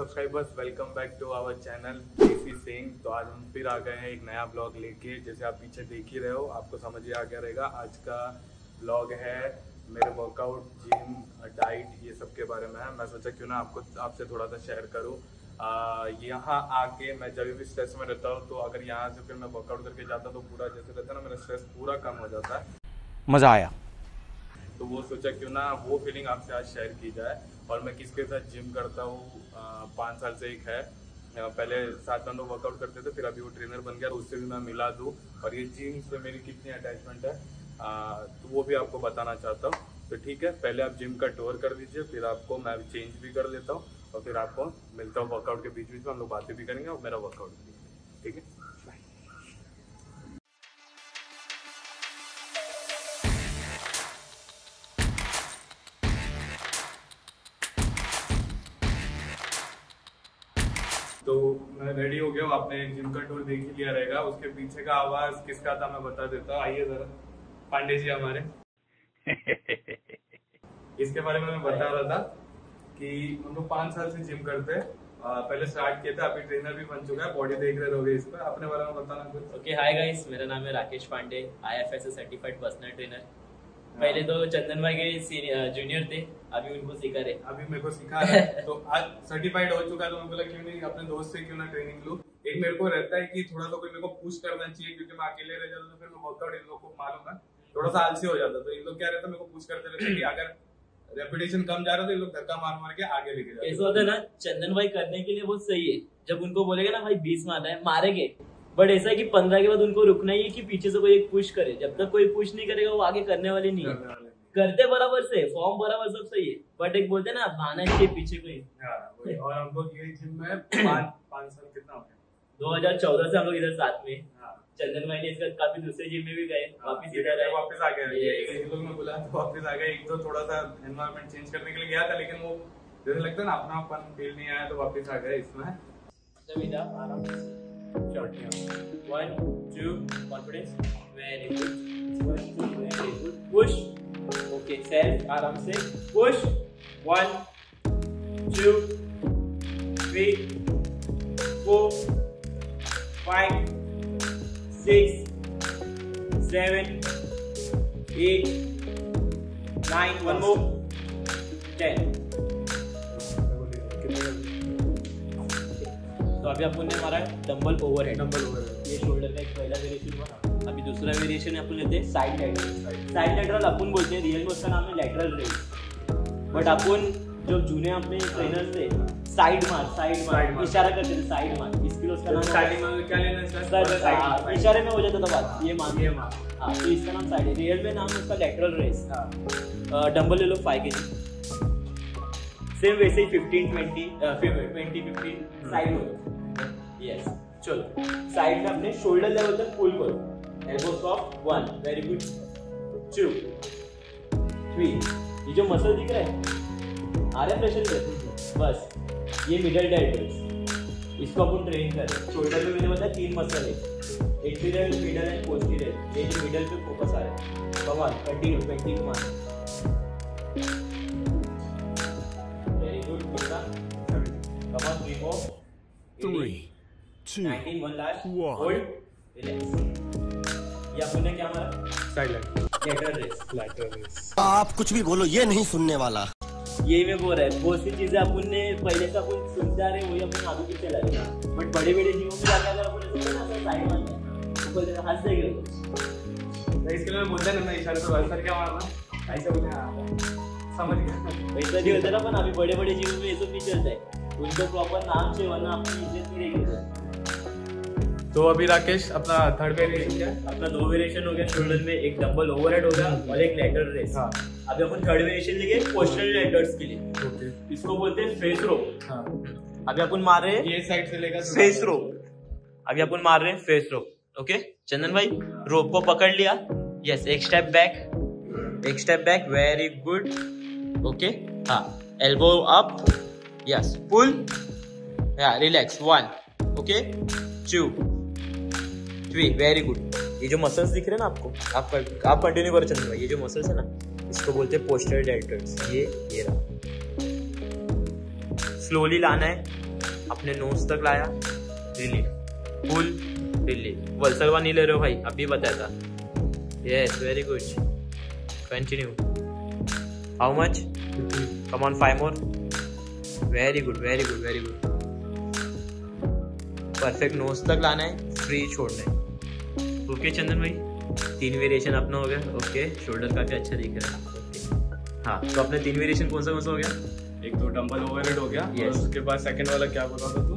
Subscribers welcome back to our channel DC Singh तो आज हम फिर आ गए हैं एक नया ब्लॉग लेके। जैसे आप पीछे देख ही रहे हो आपको समझ ही आ गया रहेगा आज का ब्लॉग है मेरे वर्कआउट जिम डाइट ये सब के बारे में है। मैं सोचा क्यों ना आपको आपसे थोड़ा सा शेयर करूँ यहाँ आके मैं जब भी स्ट्रेस में रहता हूँ तो अगर यहाँ से फिर मैं वर्कआउट करके जाता तो पूरा जैसे रहता है ना मेरा स्ट्रेस पूरा कम हो जाता है। मज़ा आया। तो वो सोचा क्यों ना वो फीलिंग आपसे आज शेयर की जाए। और मैं किसके साथ जिम करता हूँ? पाँच साल से एक है। पहले साथ में लोग वर्कआउट करते थे फिर अभी वो ट्रेनर बन गया तो उससे भी मैं मिला दूँ। और ये जिम से मेरी कितनी अटैचमेंट है आ, तो वो भी आपको बताना चाहता हूँ। तो ठीक है पहले आप जिम का टूर कर दीजिए फिर आपको मैं चेंज भी कर लेता हूँ और फिर आपको मिलता हूँ वर्कआउट के बीच बीच में हम लोग बातें भी करेंगे और मेरा वर्कआउट भी। ठीक है? हो आपने जिम का टूर देख ही लिया रहेगा उसके पीछे का आवाज़ किसका था मैं बता देता हूँ। आइए जरा पांडे जी हमारे। इसके बारे में मैं बता रहा था कि हम लोग पाँच साल से जिम करते हैं। पहले स्टार्ट किया था अभी ट्रेनर भी बन चुका है बॉडी देख रहे होगे इस पर। अपने बारे में बताना कुछ। ओके हाय गाइस मेरा नाम है Rakesh Pandey IFS certified personal trainer पहले तो चंदन भाई के जूनियर थे अभी उनको सिखा रहे। अभी मेरे को सिखा रहा तो आज सर्टिफाइड हो चुका है तो क्यों नहीं अपने दोस्त से क्यों ना ट्रेनिंग लूँ। एक मेरे को रहता है कि थोड़ा सा कोई मेरे को पुश करना चाहिए क्योंकि मैं अकेले रह जाता तो फिर मैं वर्कआउट इन लोग को मालूम है थोड़ा सा आलसी हो जाता तो इन लोग क्या रहता मेरे को पुश करते रहते कि अगर रेपुटेशन कम जा रहा तो इन लोग धक्का मार मार के आगे लेके जाते ऐसा होता है ना चंदन भाई करने के लिए बहुत सही है। जब उनको बोलेगा ना भाई बीस मारना है मारेंगे। बट ऐसा है कि पंद्रह के बाद उनको रुकना ही है कि पीछे से कोई एक पुश करे। जब तक कोई पुश नहीं करेगा वो आगे करने वाले नहीं है। करते बराबर से फॉर्म बराबर सब सही है। बट एक बोलते हैं ना भाना चाहिए पीछे कोई हाँ, और हम लोग ये जिम में पाँच पाँच साल कितना हो गया? 2014 से हम लोग इधर साथ में हाँ। चंदन भाई ने इसका काफ़ी दूसरे जिम में भी गए वापिस ये इधर आए वापस आ Yes. ये लोग ने बोला तो वापस आ गया एक तो थोड़ा सा एनवायरनमेंट चेंज करने के लिए गया था लेकिन वो जैसे लगता है ना अपना अपन फील नहीं आया तो वापस आ गया इसमें इधर आराम से One, two, confidence. Very good. One, two, very good. Push. Okay, self, आराम से. Push. One, two, three, four, five, six, seven, eight, nine. One more. Ten. तो अभी अपन ने मारा डंबल ओवरहेड नंबर हो गया ये शोल्डर का एक पहला वेरिएशन हुआ अभी दूसरा वेरिएशन अपन लेते हैं साइड लैटरल साइड लैटरल अपन बोलते हैं रियल में उसका नाम है लैटरल रेस बट अपन जो जूने अपने ट्रेनर थे साइड मार साइड मार मार। इशारा करते थे साइड मार इसके उसका नाम स्टार्टिंग में क्या लेना है हाँ, इशारे में हो जाता था बात ये ये हाँ तो इसका नाम साइड है रियल में नाम उसका लैटरल रेस। डंबल ले लो फाइव के जी सेम वैसे ही fifteen twenty twenty fifteen side हो। यस चलो। साइड में अपने शोल्डर लेवल तक पुल करो। Elbow soft one very good two three ये जो मसल दिख रहा है आ रहा है प्रेशर बस ये मिडल डेल्टल्स इसको अपन ट्रेन करें. शोल्डर में मैंने बताया तीन मसल है एंटीरियर मिडल एंड पोस्टीरियर ये जो मिडल पे फोकस आ रहा है come on continue twenty come on very good कितना come on three more Three, two, 19 one last. one. hold. Relax. ये अपन ने क्या मारा? Side line lateral raise lateral raise आप कुछ भी बोलो ये नहीं सुनने वाला। यही मैं बोल रहा है। बहुत सी चीज़ें अपन ने पहले से अपन सुनते रहे वही अपन आगे पीछे लगे बट बड़े बड़े जीवों में जाकर अगर अपन ऐसे ना साइड में तो बोलते हैं, हंस देंगे तो। इसके लिए बोलता है ना मैं इशारे से क्या मारना ऐसे हैं हाँ, समझ गया। वैसा नहीं होता ना पण अभी बड़े बड़े जीवों में ये सब नहीं चलता है। उनको प्रॉपर नाम से वरना अपनी इज़्ज़त नहीं रहेगी तो अभी राकेश अपना थर्ड वेरिएशन क्या? अपना दो वेरिएशन हो गया शोल्डर में एक डबल ओवरहेड हो गया और एक लेटर रेस हाँ। अभी अपन थर्ड वेरिएशन लेंगे लेटर्स के लिए। ओके। इसको बोलते हैं फेस रो हाँ। अभी अपन मार रहे हैं ये साइड से लेगा फेस रो अभी अपन मार रहे हैं फेस रो ओके? चंदन भाई रोप को पकड़ लिया। यस एक स्टेप बैक एक step back very good okay? हाँ एल्बो अप यस पुल या relax one okay? Two three very good ये जो मसल्स दिख रहे हैं ना आपको आप आप कंटिन्यू करो चंदन भाई ये जो मसल्स है ना। इसको बोलते हैं पोस्टर डेल्टर्स ये ये रहा। स्लोली लाना है। अपने नोज़ तक लाया। रिलीफ फुल रिलीफ वलसलवा नहीं ले रहे हो भाई। अभी बताया था। Yes very good continue how much come on five more very good very good very good perfect nose तक लाना है। फ्री छोड़ना है। ओके चंदन भाई। तीन वेरिएशन अपना हो गया। ओके शोल्डर काफ़ी अच्छा दिख रहा है। हाँ तो अपने तीन वेरिएशन कौन सा कौन सा हो गया? एक तो डंबल ओवरहेड हो गया Yes. और उसके बाद सेकंड वाला क्या बोला था तू?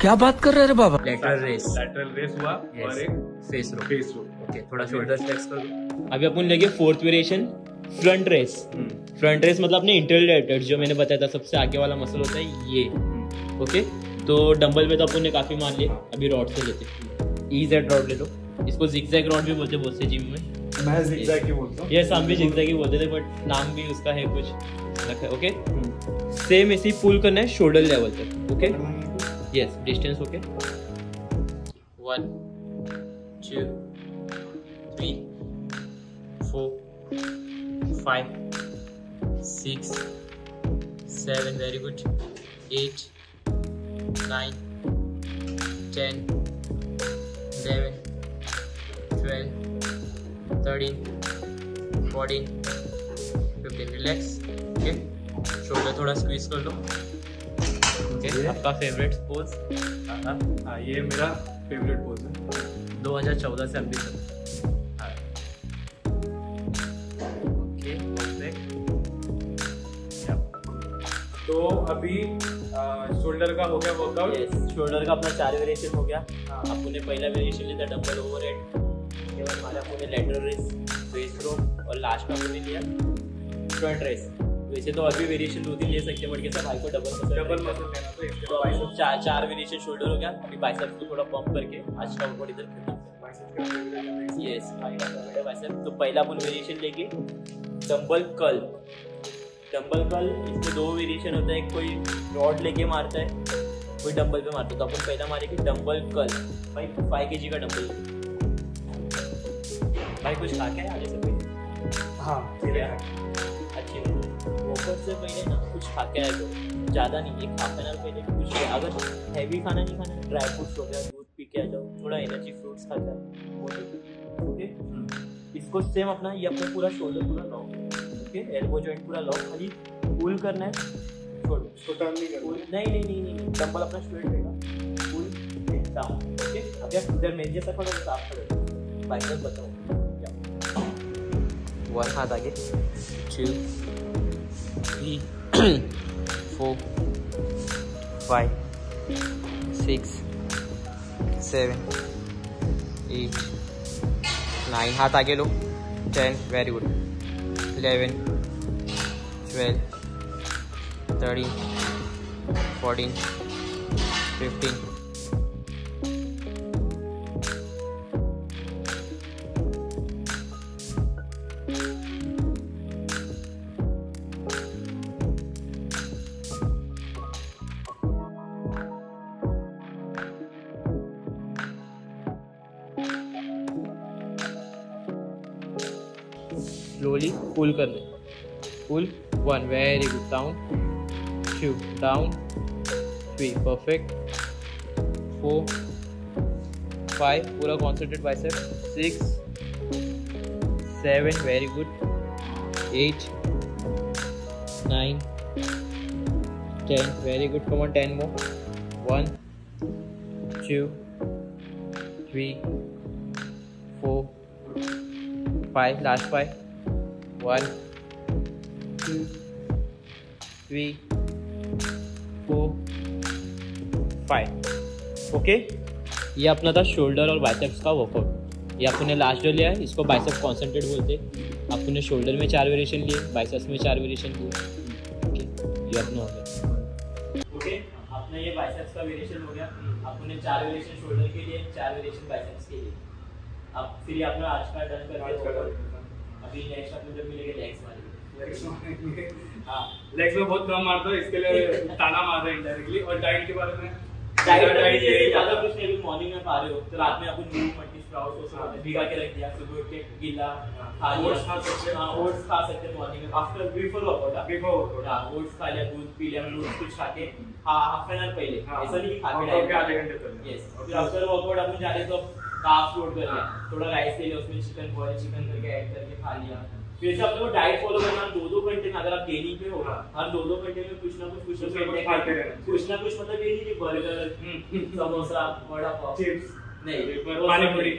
क्या बात कर रहे रे बाबा? लेटरल रेस लैटरल रेस हुआ और एक face row face row okay थोड़ा शोल्डर फ्लेक्स कर अभी अपन लेंगे fourth variation front raise front raise मतलब अपने इंटरलेटेड जो मैंने बताया था सबसे आगे वाला मसल होता है ये। ओके तो डंबल पे तो अपन ने काफ़ी मान लिया अभी रॉड से लेते ई जेड रॉड ले लो। इसको जिगजैग रॉड भी बोलते बहुत से जिम में। मैं zigzag ही बोलता हूँ। ये हम भी जिगजैग ही बोलते थे बट नाम भी उसका है कुछ रखा है ओके सेम ऐसे पुल करना है शोल्डर लेवल तक okay yes distance okay one two three four five six seven very good eight nine ten eleven twelve thirteen fourteen fifteen relax okay shoulder थोड़ा स्क्वीज कर लो। ओके आपका favourite pose हाँ ये मेरा फेवरेट पोज है। 2014 से अभी तक। हाँ। ओके तो अभी शोल्डर का हो गया वर्कआउट यस शोल्डर का अपना चार वेरिएशन हो गया। आपने पहला वेरिएशन लिया था डंबल ओवरहेड उसके बाद हमारा आपने लेटरल रेस फेस रो और लास्ट में आपने लिया फ्रंट रेस वैसे तो अभी वेरिएशन दो तीन ले सकते हैं बट कैसा भाई को डबल मसल डबल मसल लेना तो तो बाद अब चार चार वेरिएशन शोल्डर हो गया अभी बाइसेप्स को थोड़ा पंप करके आज का ऊपर इधर है। यस बाइसेप तो पहला अपन वेरिएशन लेके डंबल कल डंबल कल इसमें दो वेरिएशन होता है कोई रॉड लेके मारता है कोई डंबल पे मारता है। तो अपन पहला मारेंगे डंबल कल भाई फाइव के जी का डंबल भाई कुछ खा के आगे से पहले हाँ अच्छी वर्कआउट से पहले ना कुछ खा के आए करो ज़्यादा नहीं एक हाफ़ एन आवर पहले कुछ ले अगर हैवी खाना नहीं खाना ड्राई फ्रूट्स हो गया दूध पी के आ जाओ थोड़ा एनर्जी फ्रूट्स खा ठीक ओके इसको सेम अपना ये अपना पूरा शोल्डर पूरा लॉक ओके एल्बो जॉइंट पूरा लॉक खाली पुल करना है छोड़ो। नहीं करना। नहीं नहीं नहीं नहीं डंबल अपना स्ट्रेट रहेगा। पुल डाउन ओके इधर मेरे जैसा खड़ो तो आप खड़े बाइसेप बताओ। वन हाथ आगे। Two three four five six seven eight nine हाथ आगे लो। Ten very good eleven twelve thirteen fourteen fifteen slowly pull कर दे pull one very good down two down three perfect four five पूरा concentrate bicep six seven very good eight nine ten very good come on ten more one two three four five last five one. Two three. Four. Five. Okay ये अपना था shoulder और biceps का workout ये अपने last जो लिया है इसको बाइसेप कॉन्सेंट्रेट बोलते हैं. अपने शोल्डर में चार वेरिएशन लिए बाइसेप्स में चार वेरिएशन लिए. ओके ये अपना हो गया. ओके अपना ये बाइसेप्स का वेरिएशन हो गया. अपने चार वेरिएशन शोल्डर के लिए चार वेरिएशन बाइसेप्स के लिए. अब फिर ये अपना आज का डन कर अभी नेक्स्ट अपने जब मिलेंगे लेग्स मारेंगे हाँ। लेग्स में बहुत कम मारता है इसके लिए ताना मारता है इनडायरेक्टली और डाइट के बारे में? डाइट जैसे यही ज़्यादा कुछ नहीं अभी मॉर्निंग में खा रहे हो। तो रात में अपन मूंग मट्टी स्प्राउट सब भिगा के रख दिया सुबह उठ के गीला खा लिया। Oats खा सकते हैं। हाँ ओट्स खा सकते हैं मॉर्निंग में। आफ्टर बिफोर वर्कआउट Before हाँ ओट्स खा लिया दूध पी लिया दूध कुछ खा के हाँ हाफ़ एन आवर पहले। हाँ, ऐसा नहीं कि खा के आधे घंटे पहले। यस फिर आफ्टर वर्कआउट अपन जा रहे तो काफ लोड कर लिया हाँ। थोड़ा राइस ले लिया उसमें चिकन बॉयल चिकन करके ऐड करके खा लिया फिर से अपने को डाइट फॉलो करना दो दो घंटे में अगर आप गेनिंग पे हो हाँ। हर दो दो घंटे में कुछ ना कुछ कुछ ना कुछ खाते। कुछ ना कुछ मतलब ये नहीं कि बर्गर समोसा वड़ा पाव चिप्स नहीं पानी पूरी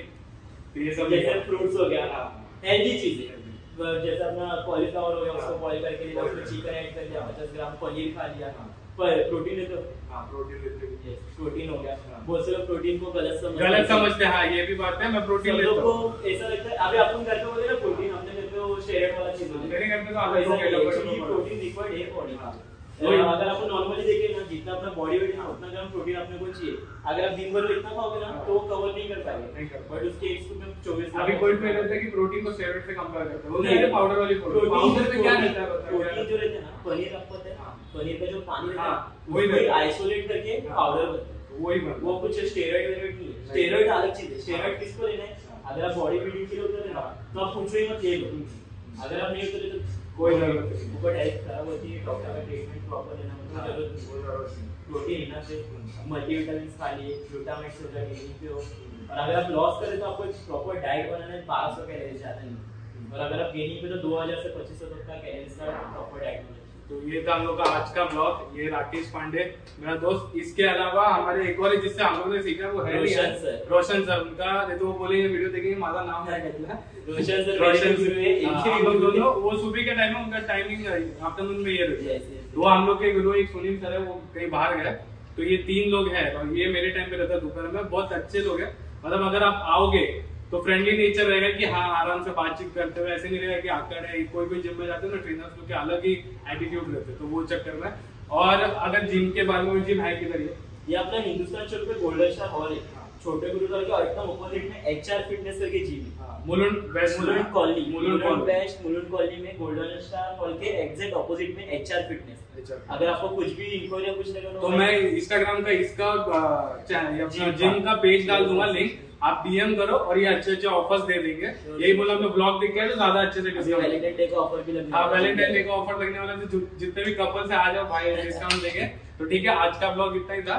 ये सब जैसे फ्रूट्स हो गया हाँ। हेल्दी चीज़ें जैसे अपना कॉलीफ्लावर हो गया उसको हाँ। बॉईल करके दिया उसमें चिकन ऐड कर दिया पचास ग्राम पनीर खा लिया हाँ। पर प्रोटीन लेते हो हाँ प्रोटीन लेते हैं। प्रोटीन हो गया। हाँ। बहुत से लोग प्रोटीन को गलत समझते गलत समझते हैं हाँ ये भी बात है मैं प्रोटीन लेता लोग को ऐसा लगता है अभी अपन घर पे बोले ना प्रोटीन हमने घर पे वो स्टेरॉइड वाला चीज़ होती है मेरे घर पे तो तो प्रोटीन रिक्वायर्ड है बॉडी का वही। अगर अपन नॉर्मली देखें ना जितना अपना बॉडी वेट है ना उतना ग्राम प्रोटीन अपने को चाहिए। अगर आप दिन भर में इतना खाओगे ना तो कवर नहीं कर पाएँगे। बट उसके एक में चौबीस अभी कोई कोई रहता है कि प्रोटीन को स्टेरॉइड से कंपेयर करते हैं। वो हैं पाउडर वाली प्रोटीन पाउडर में क्या रहता है प्रोटीन जो रहता है ना पनीर आपको पता है हाँ। पनीर का जो पानी रहता हाँ, है वही है। आइसोलेट करके हाँ। पाउडर बनता है। वही वो कुछ स्टेरॉइड नहीं है। स्टेरॉइड अलग चीज़ है। स्टेरॉइड हाँ। किसको लेना है? अगर आप बॉडी बिल्डिंग के लिए उतर रहे हैं तो आप पूछो ही मत ले। लो अगर आप नहीं उतरे तो कोई। ऊपर टाइप खराब होती है डॉक्टर का ट्रीटमेंट प्रॉपर लेना ज़रूरत नहीं। प्रोटीन से मल्टीविटामिन खा लिए हो और अगर आप लॉस करें तो आपको एक प्रॉपर डाइट बनाना है, बारह सौ कैलोरी ज़्यादा नहीं और अगर आप गेनिंग पे तो दो हज़ार से पच्चीस सौ तक का कैलोरीज का प्रॉपर डाइट बनाना तो ये था हम लोग का आज का ब्लॉग ये राकेश पांडे मेरा दोस्त। इसके अलावा हमारे एक और जिससे हम लोग ने सीखा वो है रोशन सर। रोशन सर उनका नहीं तो वो बोलेंगे वीडियो देखेंगे माझा नाम है रोशन सर रोशन है। दोनों वो सुबह के टाइम में उनका टाइमिंग आफ्टरनून में ये रहता. तो हम लोग के गुरु एक सुनील सर है वो कहीं बाहर गए। तो ये तीन लोग हैं और ये मेरे टाइम पे रहता है दोपहर में। बहुत अच्छे लोग हैं। मतलब अगर आप आओगे तो फ्रेंडली नेचर रहेगा कि हाँ आराम से बातचीत करते हुए ऐसे नहीं रहेगा कि आकड़ है कोई भी जिम में जाते हो ना ट्रेनर्स लोग अलग ही एटीट्यूड रहते तो वो चक्कर में। और अगर जिम के बारे में जिम है किधर ये ये अपना हिंदुस्तान चौक पे गोल्डन स्टार हॉल है। छोटे गुरुद्वारे के एकदम अपोजिट में एचआर फिटनेस करके जिम है। Mulund west Mulund colony. Mulund west Mulund colony में गोल्डन स्टार हॉल के एग्जैक्ट ऑपोजिट में एचआर फिटनेस अगर आपको कुछ भी इंक्वायरी कुछ करना तो मैं इंस्टाग्राम का इसका जिम। का। पेज डाल दूँगा लिंक आप डीएम करो और ये अच्छे अच्छे ऑफर्स दे देंगे। यही बोला मैं ब्लॉग देख के तो ज़्यादा अच्छे से डिस्काउंट वैलेंटाइन डे का ऑफ़र भी लगने हाँ वैलेंटाइन डे का ऑफ़र लगने वाला है तो जितने भी कपल है आ जाओ भाई डिस्काउंट देंगे। तो ठीक है आज का ब्लॉग इतना ही था।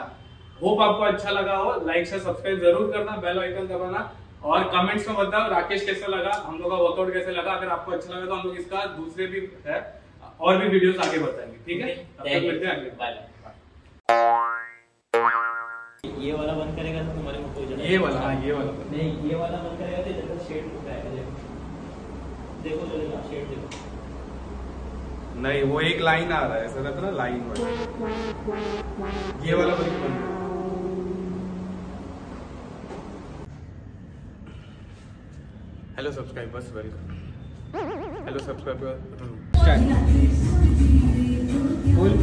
होप आपको अच्छा लगा हो। लाइक से सब्सक्राइब ज़रूर करना बेल आइकन दबाना। और कमेंट्स में बताओ राकेश कैसे लगा हम लोग का वर्कआउट कैसे लगा? अगर आपको अच्छा लगा तो हम लोग इसका दूसरे भी है और भी वीडियोस आगे बताएँगे। ठीक है? मिलते हैं अगले। बाय ये वाला बंद करेगा तो तुम्हारे मुँह पे ये वाला हाँ ये वाला। नहीं ये वाला बंद करेगा तो इधर शेड देखो। देखो चलेगा शेड देखो। नहीं वो एक लाइन आ रहा है है ना लाइन ये वाला बंद बंद hello subscribers welcome hello subscriber. Full.